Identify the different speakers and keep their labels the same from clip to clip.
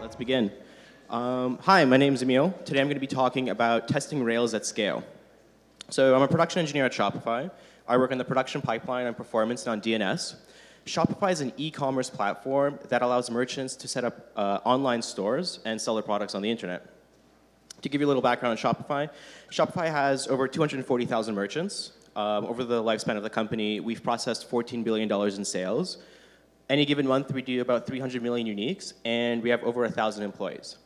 Speaker 1: Let's begin. Um, hi, my name is Emil. Today I'm going to be talking about testing Rails at scale. So I'm a production engineer at Shopify. I work on the production pipeline on performance and on DNS. Shopify is an e-commerce platform that allows merchants to set up uh, online stores and sell their products on the internet. To give you a little background on Shopify, Shopify has over 240,000 merchants. Um, over the lifespan of the company, we've processed $14 billion in sales. Any given month, we do about 300 million uniques, and we have over 1,000 employees.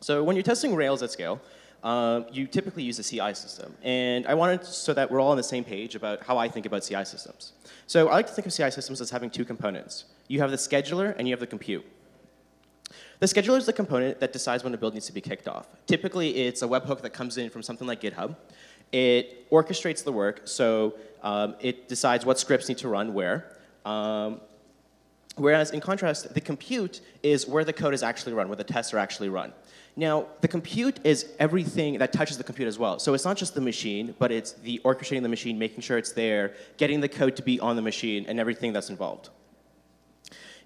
Speaker 1: So when you're testing Rails at scale, uh, you typically use a CI system. And I wanted so that we're all on the same page about how I think about CI systems. So I like to think of CI systems as having two components. You have the scheduler and you have the compute. The scheduler is the component that decides when a build needs to be kicked off. Typically, it's a webhook that comes in from something like GitHub. It orchestrates the work, so um, it decides what scripts need to run where. Um, whereas, in contrast, the compute is where the code is actually run, where the tests are actually run. Now, the compute is everything that touches the compute as well. So it's not just the machine, but it's the orchestrating the machine, making sure it's there, getting the code to be on the machine, and everything that's involved.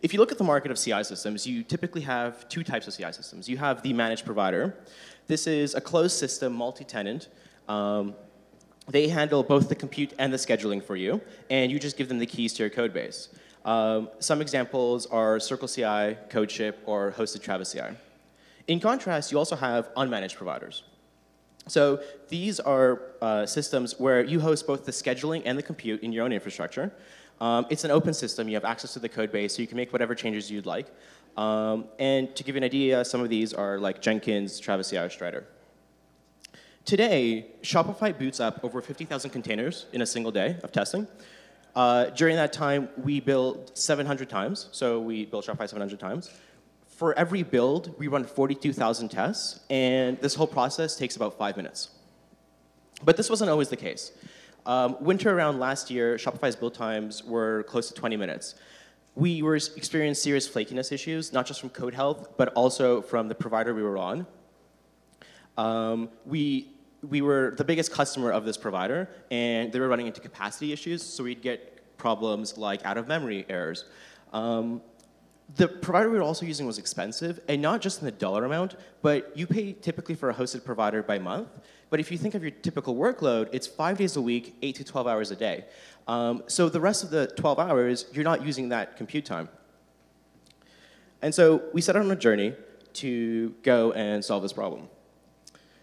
Speaker 1: If you look at the market of CI systems, you typically have two types of CI systems. You have the managed provider. This is a closed system, multi-tenant. Um, they handle both the compute and the scheduling for you, and you just give them the keys to your code base. Um, some examples are CircleCI, CodeShip, or hosted Travis CI. In contrast, you also have unmanaged providers. So these are uh, systems where you host both the scheduling and the compute in your own infrastructure. Um, it's an open system. You have access to the code base, so you can make whatever changes you'd like. Um, and to give you an idea, some of these are like Jenkins, Travis CI, Strider. Today, Shopify boots up over 50,000 containers in a single day of testing. Uh, during that time, we build 700 times, so we build Shopify 700 times for every build, we run 42,000 tests, and this whole process takes about five minutes. But this wasn't always the case. Um, winter around last year, Shopify's build times were close to 20 minutes. We were experiencing serious flakiness issues, not just from code health, but also from the provider we were on. Um, we, we were the biggest customer of this provider, and they were running into capacity issues, so we'd get problems like out-of-memory errors. Um, the provider we were also using was expensive, and not just in the dollar amount, but you pay typically for a hosted provider by month. But if you think of your typical workload, it's five days a week, eight to 12 hours a day. Um, so the rest of the 12 hours, you're not using that compute time. And so we set out on a journey to go and solve this problem.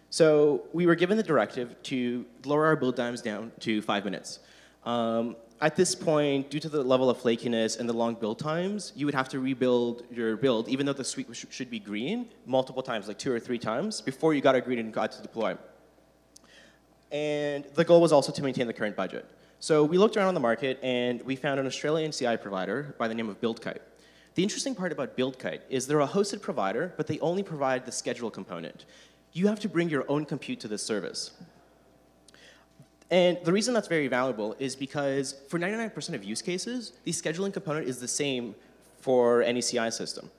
Speaker 1: So we were given the directive to lower our build times down to five minutes. Um, at this point, due to the level of flakiness and the long build times, you would have to rebuild your build, even though the suite sh should be green, multiple times, like two or three times, before you got a green and got to deploy. And the goal was also to maintain the current budget. So we looked around on the market, and we found an Australian CI provider by the name of BuildKite. The interesting part about BuildKite is they're a hosted provider, but they only provide the schedule component. You have to bring your own compute to this service. And the reason that's very valuable is because for 99% of use cases, the scheduling component is the same for any CI system.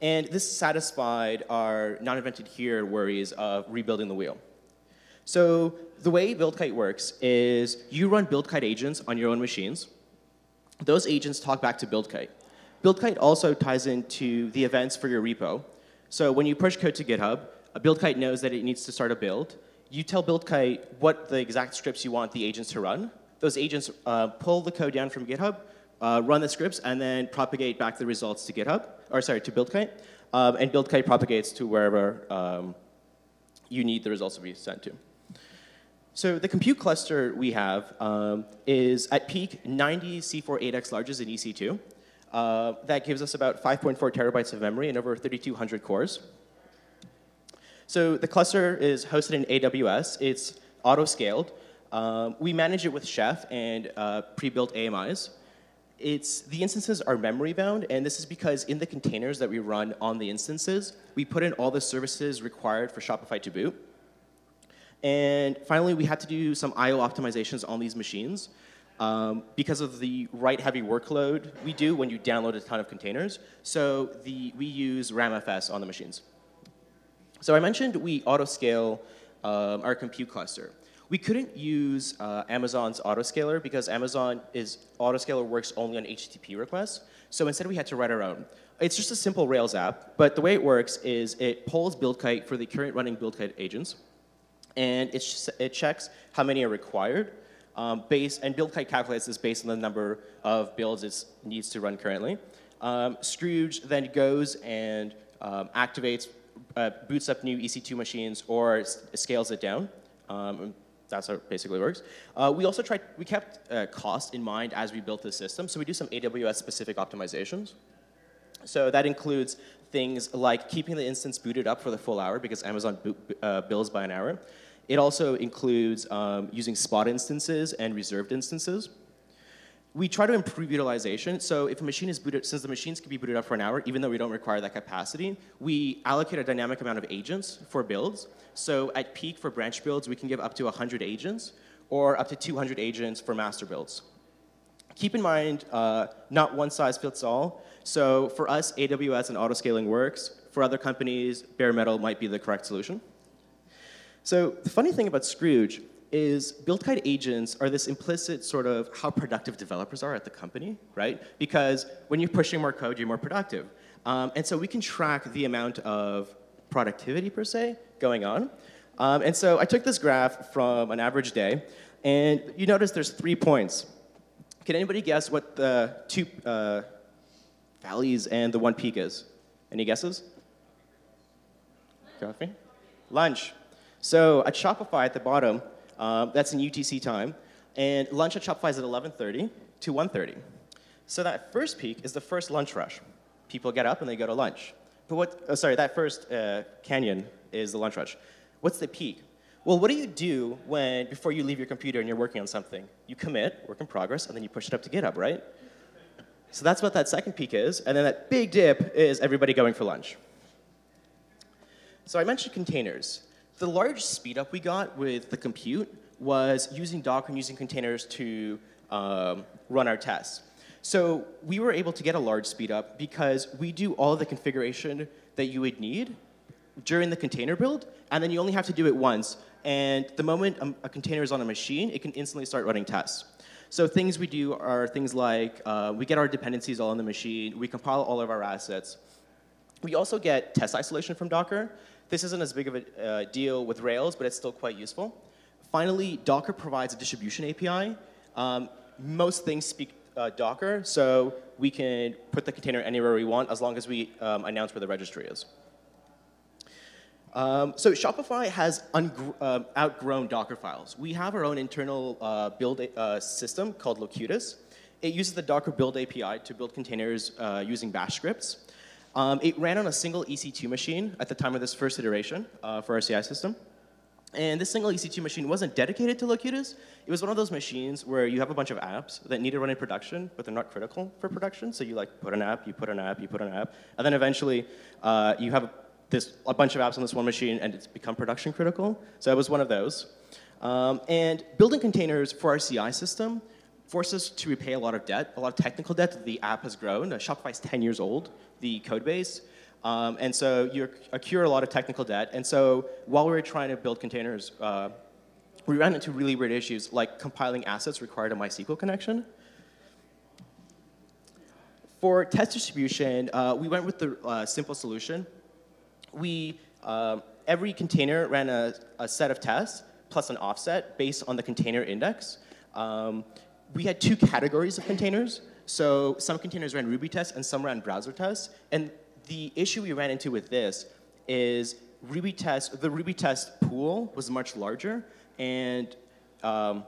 Speaker 1: And this satisfied our not invented here worries of rebuilding the wheel. So the way BuildKite works is you run BuildKite agents on your own machines. Those agents talk back to BuildKite. BuildKite also ties into the events for your repo. So when you push code to GitHub, uh, a BuildKite knows that it needs to start a build, you tell BuildKite what the exact scripts you want the agents to run. Those agents uh, pull the code down from GitHub, uh, run the scripts, and then propagate back the results to GitHub, or sorry, to BuildKite. Um, and BuildKite propagates to wherever um, you need the results to be sent to. So the compute cluster we have um, is at peak 90 C4 8X larges in EC2. Uh, that gives us about 5.4 terabytes of memory and over 3,200 cores. So the cluster is hosted in AWS. It's auto-scaled. Um, we manage it with Chef and uh, pre-built AMIs. It's, the instances are memory bound, and this is because in the containers that we run on the instances, we put in all the services required for Shopify to boot. And finally, we had to do some I.O. optimizations on these machines. Um, because of the write-heavy workload we do when you download a ton of containers. So the, we use RAMFS on the machines. So I mentioned we auto-scale um, our compute cluster. we couldn't use uh, Amazon's autoscaler because Amazon is autoscaler works only on HTTP requests. So instead we had to write our own. It's just a simple Rails app, but the way it works is it pulls BuildKite for the current running BuildKite agents, and it, it checks how many are required, um, based, and BuildKite calculates this based on the number of builds it needs to run currently. Um, Scrooge then goes and um, activates, uh, boots up new EC2 machines or scales it down. Um, that's how it basically works. Uh, we also tried, we kept uh, cost in mind as we built the system, so we do some AWS specific optimizations. So that includes things like keeping the instance booted up for the full hour because Amazon uh, bills by an hour. It also includes um, using spot instances and reserved instances. We try to improve utilization. So if a machine is booted, since the machines can be booted up for an hour, even though we don't require that capacity, we allocate a dynamic amount of agents for builds. So at peak for branch builds, we can give up to 100 agents or up to 200 agents for master builds. Keep in mind, uh, not one size fits all. So for us, AWS and autoscaling works. For other companies, bare metal might be the correct solution. So the funny thing about Scrooge is BuildKite agents are this implicit sort of how productive developers are at the company, right? Because when you're pushing more code, you're more productive. Um, and so we can track the amount of productivity, per se, going on. Um, and so I took this graph from an average day, and you notice there's three points. Can anybody guess what the two uh, valleys and the one peak is? Any guesses? Coffee? Lunch. So at Shopify at the bottom, um, that's in UTC time. And lunch at Shopify is at 11.30 to 1.30. So that first peak is the first lunch rush. People get up and they go to lunch. But what, oh, sorry, that first uh, canyon is the lunch rush. What's the peak? Well, what do you do when, before you leave your computer and you're working on something? You commit, work in progress, and then you push it up to GitHub, right? So that's what that second peak is. And then that big dip is everybody going for lunch. So I mentioned containers. The large speed up we got with the compute was using Docker and using containers to um, run our tests. So we were able to get a large speed up because we do all the configuration that you would need during the container build, and then you only have to do it once. And the moment a, a container is on a machine, it can instantly start running tests. So things we do are things like uh, we get our dependencies all on the machine, we compile all of our assets. We also get test isolation from Docker. This isn't as big of a uh, deal with Rails, but it's still quite useful. Finally, Docker provides a distribution API. Um, most things speak uh, Docker, so we can put the container anywhere we want as long as we um, announce where the registry is. Um, so Shopify has uh, outgrown Docker files. We have our own internal uh, build uh, system called Locutus. It uses the Docker build API to build containers uh, using bash scripts. Um, it ran on a single EC2 machine at the time of this first iteration uh, for our CI system. And this single EC2 machine wasn't dedicated to Locutus. It was one of those machines where you have a bunch of apps that need to run in production, but they're not critical for production. So you like put an app, you put an app, you put an app, and then eventually uh, you have this a bunch of apps on this one machine, and it's become production critical. So it was one of those. Um, and building containers for our CI system forces us to repay a lot of debt, a lot of technical debt. The app has grown. Uh, Shopify is 10 years old the code base. Um, and so you accrue a lot of technical debt. And so while we were trying to build containers, uh, we ran into really weird issues like compiling assets required a MySQL connection. For test distribution, uh, we went with the uh, simple solution. We, um, every container ran a, a, set of tests plus an offset based on the container index. Um, we had two categories of containers. So some containers ran Ruby tests and some ran browser tests. And the issue we ran into with this is Ruby test, the Ruby test pool was much larger, and um,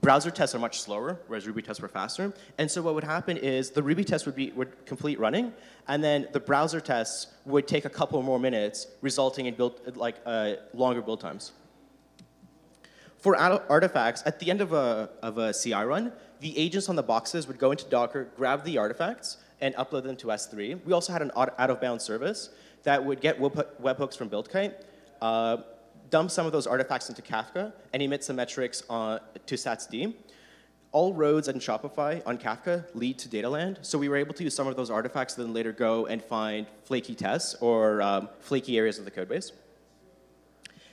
Speaker 1: browser tests are much slower, whereas Ruby tests were faster. And so what would happen is the Ruby test would be would complete running, and then the browser tests would take a couple more minutes, resulting in build like uh, longer build times. For artifacts, at the end of a, of a CI run, the agents on the boxes would go into Docker, grab the artifacts, and upload them to S3. We also had an out-of-bounds service that would get webhooks from BuildKite, uh, dump some of those artifacts into Kafka, and emit some metrics on, to StatsD. All roads in Shopify on Kafka lead to Dataland, so we were able to use some of those artifacts to then later go and find flaky tests or um, flaky areas of the codebase.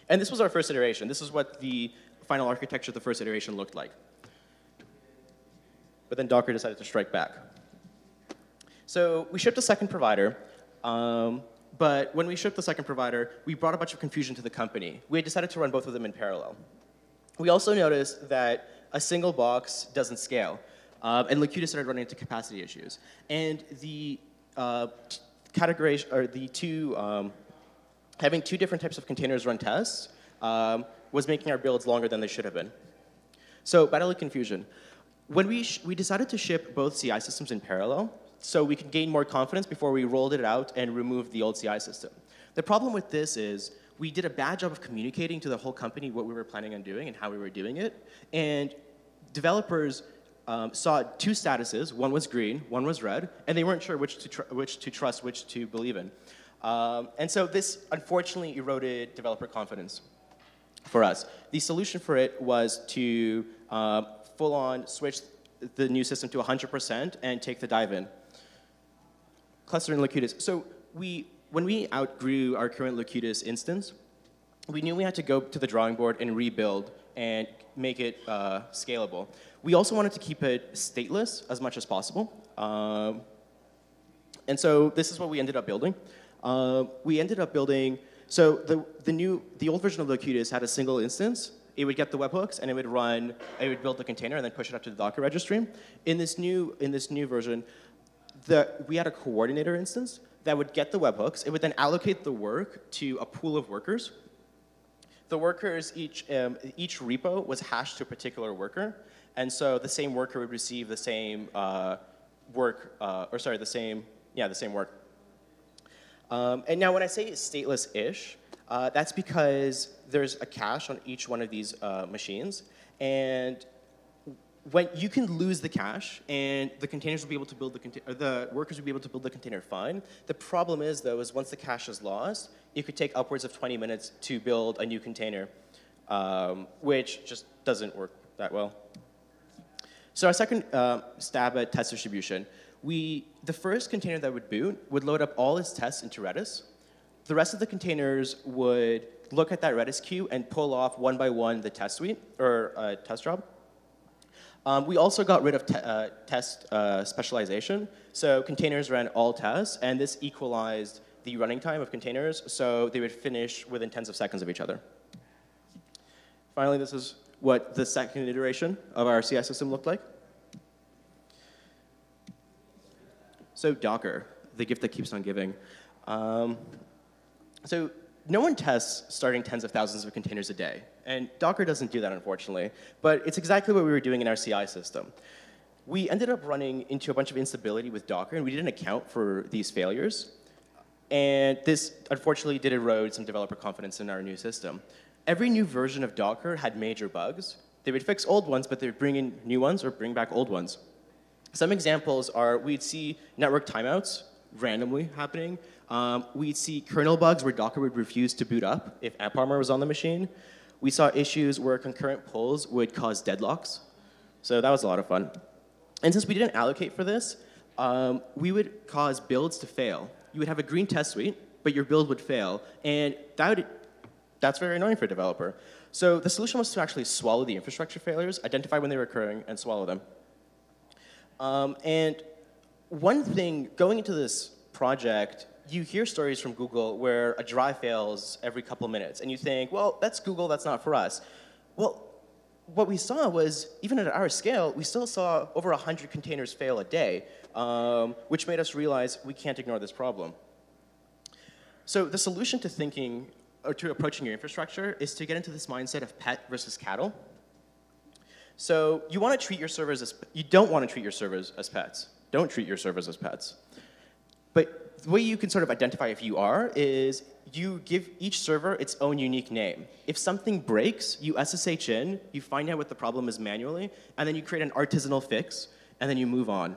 Speaker 1: And this was our first iteration. This is what the final architecture the first iteration looked like. But then Docker decided to strike back. So we shipped a second provider, um, but when we shipped the second provider, we brought a bunch of confusion to the company. We had decided to run both of them in parallel. We also noticed that a single box doesn't scale, uh, and Locutus started running into capacity issues. And the uh, categorization, or the two, um, having two different types of containers run tests um, was making our builds longer than they should have been. So battle of confusion. When we, we decided to ship both CI systems in parallel, so we could gain more confidence before we rolled it out and removed the old CI system. The problem with this is we did a bad job of communicating to the whole company what we were planning on doing and how we were doing it. And developers um, saw two statuses. One was green, one was red, and they weren't sure which to, which to trust, which to believe in. Um, and so this unfortunately eroded developer confidence for us. The solution for it was to uh, full on switch the new system to 100% and take the dive in cluster in Locutus. So we, when we outgrew our current Locutus instance, we knew we had to go to the drawing board and rebuild and make it uh, scalable. We also wanted to keep it stateless as much as possible. Um, and so this is what we ended up building. Uh, we ended up building, so the, the new, the old version of Locutus had a single instance. It would get the webhooks and it would run, it would build the container and then push it up to the Docker registry. In this new, in this new version, the, we had a coordinator instance that would get the webhooks. It would then allocate the work to a pool of workers. The workers, each, um, each repo was hashed to a particular worker. And so the same worker would receive the same uh, work, uh, or sorry, the same, yeah, the same work. Um, and now when I say stateless-ish, uh, that's because there's a cache on each one of these uh, machines. And when you can lose the cache and the containers will be able to build the container, the workers will be able to build the container fine. The problem is though, is once the cache is lost, it could take upwards of 20 minutes to build a new container, um, which just doesn't work that well. So our second uh, stab at test distribution, we, the first container that would boot would load up all its tests into Redis. The rest of the containers would look at that Redis queue and pull off one by one the test suite or uh, test job. Um, we also got rid of te uh, test uh, specialization. So containers ran all tests, and this equalized the running time of containers, so they would finish within tens of seconds of each other. Finally, this is what the second iteration of our CI system looked like. So Docker, the gift that keeps on giving. Um, so no one tests starting tens of thousands of containers a day. And Docker doesn't do that, unfortunately. But it's exactly what we were doing in our CI system. We ended up running into a bunch of instability with Docker, and we didn't account for these failures. And this, unfortunately, did erode some developer confidence in our new system. Every new version of Docker had major bugs. They would fix old ones, but they would bring in new ones or bring back old ones. Some examples are we'd see network timeouts randomly happening. Um, we'd see kernel bugs where Docker would refuse to boot up if AppArmor was on the machine. We saw issues where concurrent pulls would cause deadlocks. So that was a lot of fun. And since we didn't allocate for this, um, we would cause builds to fail. You would have a green test suite, but your build would fail. And that would, that's very annoying for a developer. So the solution was to actually swallow the infrastructure failures, identify when they were occurring, and swallow them. Um, and one thing, going into this project, you hear stories from Google where a drive fails every couple minutes, and you think, well, that's Google, that's not for us. Well, what we saw was, even at our scale, we still saw over 100 containers fail a day, um, which made us realize we can't ignore this problem. So the solution to thinking, or to approaching your infrastructure, is to get into this mindset of pet versus cattle. So you want to treat your servers as, you don't want to treat your servers as pets. Don't treat your servers as pets. But the way you can sort of identify if you are is you give each server its own unique name. If something breaks, you SSH in, you find out what the problem is manually, and then you create an artisanal fix, and then you move on.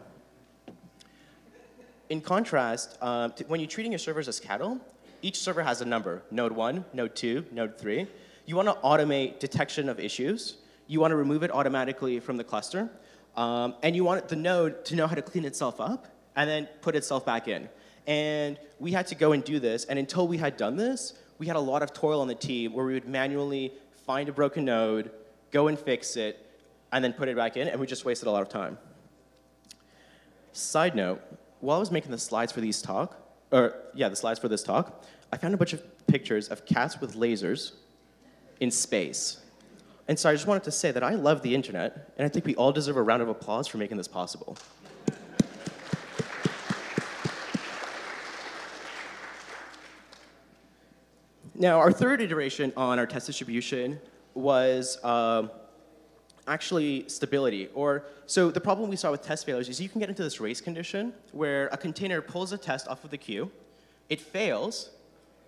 Speaker 1: In contrast, uh, to, when you're treating your servers as cattle, each server has a number, node 1, node 2, node 3. You want to automate detection of issues. You want to remove it automatically from the cluster. Um, and you want the node to know how to clean itself up and then put itself back in. And we had to go and do this. And until we had done this, we had a lot of toil on the team where we would manually find a broken node, go and fix it, and then put it back in, and we just wasted a lot of time. Side note, while I was making the slides for these talk, or yeah, the slides for this talk, I found a bunch of pictures of cats with lasers in space. And so I just wanted to say that I love the internet, and I think we all deserve a round of applause for making this possible. Now, our third iteration on our test distribution was um, actually stability. Or so the problem we saw with test failures is you can get into this race condition where a container pulls a test off of the queue, it fails,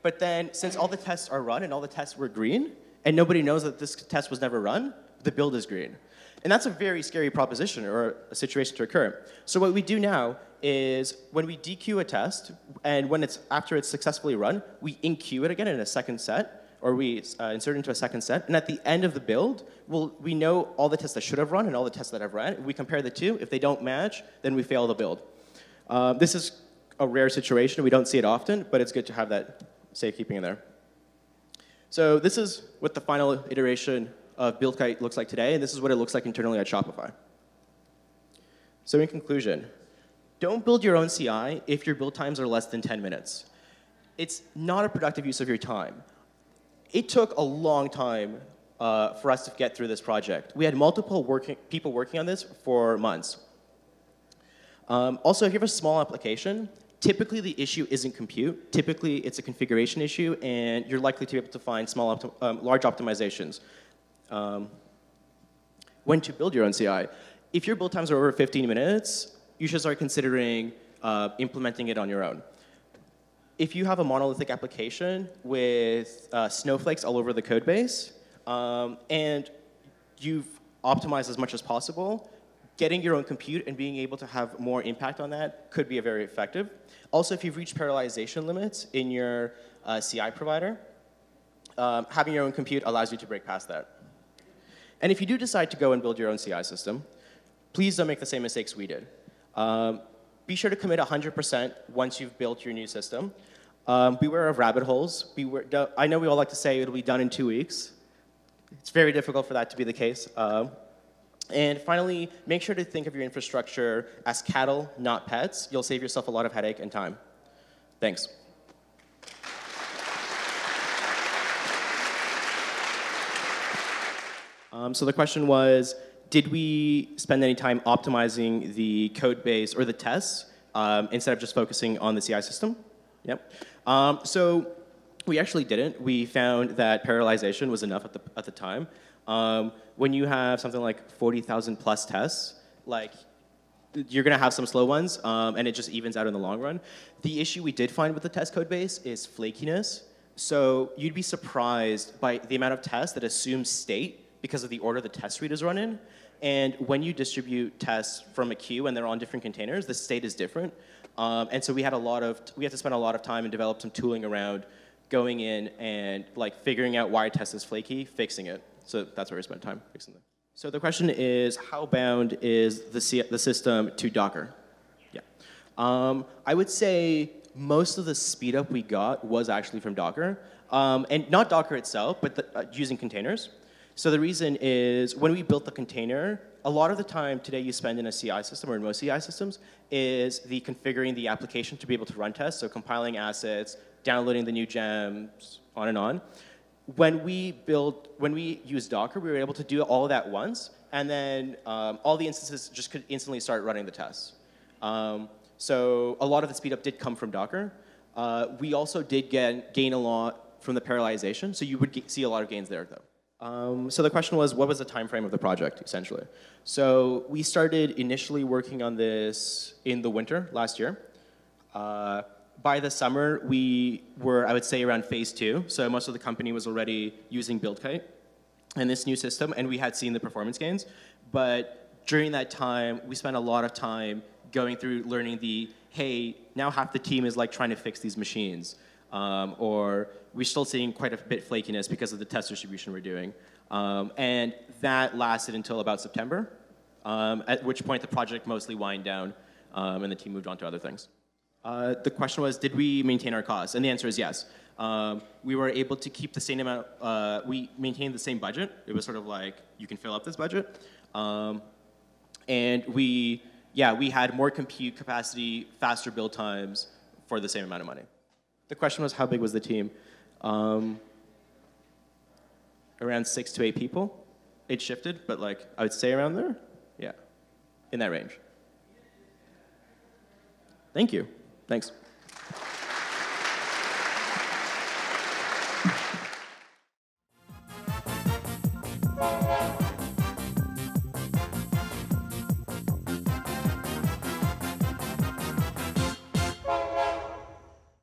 Speaker 1: but then since all the tests are run and all the tests were green, and nobody knows that this test was never run, the build is green. And that's a very scary proposition or a situation to occur. So what we do now is when we dequeue a test, and when it's after it's successfully run, we enqueue it again in a second set, or we uh, insert it into a second set. And at the end of the build, we'll, we know all the tests that should have run and all the tests that have run. We compare the two. If they don't match, then we fail the build. Uh, this is a rare situation. We don't see it often, but it's good to have that safekeeping in there. So this is what the final iteration of BuildKite looks like today, and this is what it looks like internally at Shopify. So in conclusion, don't build your own CI if your build times are less than 10 minutes. It's not a productive use of your time. It took a long time uh, for us to get through this project. We had multiple working, people working on this for months. Um, also, if you have a small application, typically the issue isn't compute. Typically, it's a configuration issue, and you're likely to be able to find small, optim um, large optimizations. Um, when to build your own CI. If your build times are over 15 minutes, you should start considering uh, implementing it on your own. If you have a monolithic application with uh, snowflakes all over the code base, um, and you've optimized as much as possible, getting your own compute and being able to have more impact on that could be very effective. Also, if you've reached parallelization limits in your uh, CI provider, um, having your own compute allows you to break past that. And if you do decide to go and build your own CI system, please don't make the same mistakes we did. Um, be sure to commit 100% once you've built your new system. Um, beware of rabbit holes. Beware, I know we all like to say it'll be done in two weeks. It's very difficult for that to be the case. Uh, and finally, make sure to think of your infrastructure as cattle, not pets. You'll save yourself a lot of headache and time. Thanks. Um, so the question was, did we spend any time optimizing the code base or the tests um, instead of just focusing on the CI system? Yep. Um, so we actually didn't. We found that parallelization was enough at the, at the time. Um, when you have something like 40,000 plus tests, like you're going to have some slow ones, um, and it just evens out in the long run. The issue we did find with the test code base is flakiness. So you'd be surprised by the amount of tests that assume state because of the order the test suite is run in. And when you distribute tests from a queue and they're on different containers, the state is different. Um, and so we had a lot of, we had to spend a lot of time and develop some tooling around going in and like figuring out why a test is flaky, fixing it. So that's where we spent time fixing it. So the question is, how bound is the, C the system to Docker? Yeah. Um, I would say most of the speed up we got was actually from Docker. Um, and not Docker itself, but the, uh, using containers. So the reason is when we built the container, a lot of the time today you spend in a CI system or in most CI systems is the configuring the application to be able to run tests, so compiling assets, downloading the new gems, on and on. When we built, when we used Docker, we were able to do all of that once, and then um, all the instances just could instantly start running the tests. Um, so a lot of the speedup did come from Docker. Uh, we also did get, gain a lot from the parallelization, so you would see a lot of gains there though. Um, so the question was, what was the time frame of the project, essentially? So we started initially working on this in the winter last year. Uh, by the summer, we were, I would say, around phase two. So most of the company was already using BuildKite and this new system, and we had seen the performance gains. But during that time, we spent a lot of time going through learning the, hey, now half the team is like trying to fix these machines. Um, or we're still seeing quite a bit flakiness because of the test distribution we're doing. Um, and that lasted until about September, um, at which point the project mostly wind down um, and the team moved on to other things. Uh, the question was, did we maintain our costs? And the answer is yes. um, we were able to keep the same amount, uh, we maintained the same budget. It was sort of like, you can fill up this budget. Um, and we, yeah, we had more compute capacity, faster build times for the same amount of money. The question was, how big was the team? Um, around six to eight people. It shifted, but like, I would say around there. Yeah, in that range. Thank you. Thanks.